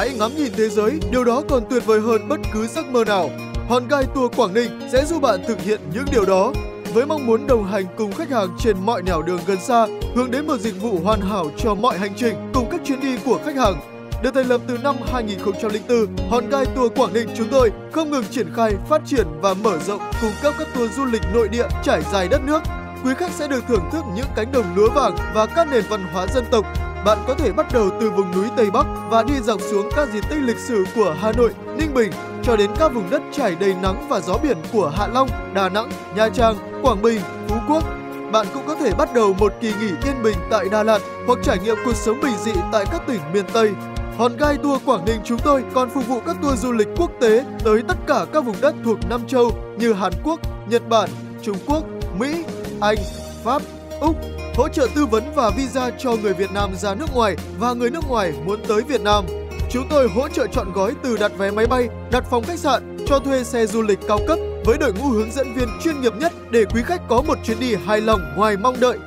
Hãy ngắm nhìn thế giới, điều đó còn tuyệt vời hơn bất cứ giấc mơ nào. Hòn gai tour Quảng Ninh sẽ giúp bạn thực hiện những điều đó với mong muốn đồng hành cùng khách hàng trên mọi nẻo đường gần xa, hướng đến một dịch vụ hoàn hảo cho mọi hành trình cùng các chuyến đi của khách hàng. Được thành lập từ năm 2004, Hòn Gai Tour Quảng Ninh chúng tôi không ngừng triển khai, phát triển và mở rộng cung cấp các tour du lịch nội địa trải dài đất nước. Quý khách sẽ được thưởng thức những cánh đồng lúa vàng và các nền văn hóa dân tộc. Bạn có thể bắt đầu từ vùng núi Tây Bắc và đi dọc xuống các di tích lịch sử của Hà Nội, Ninh Bình cho đến các vùng đất trải đầy nắng và gió biển của Hạ Long, Đà Nẵng, Nha Trang, Quảng Bình, Phú Quốc. Bạn cũng có thể bắt đầu một kỳ nghỉ yên bình tại Đà Lạt hoặc trải nghiệm cuộc sống bình dị tại các tỉnh miền Tây. Hòn Gai Tour Quảng Ninh chúng tôi còn phục vụ các tour du lịch quốc tế tới tất cả các vùng đất thuộc Nam châu như Hàn Quốc, Nhật Bản, Trung Quốc, Mỹ, Anh, Pháp, Úc, hỗ trợ tư vấn và visa cho người Việt Nam ra nước ngoài và người nước ngoài muốn tới Việt Nam. Chúng tôi hỗ trợ chọn gói từ đặt vé máy bay, đặt phòng khách sạn, cho thuê xe du lịch cao cấp với đội ngũ hướng dẫn viên chuyên nghiệp nhất để quý khách có một chuyến đi hài lòng ngoài mong đợi.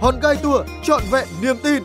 Hòn Gai Tour trọn vẹn niềm tin.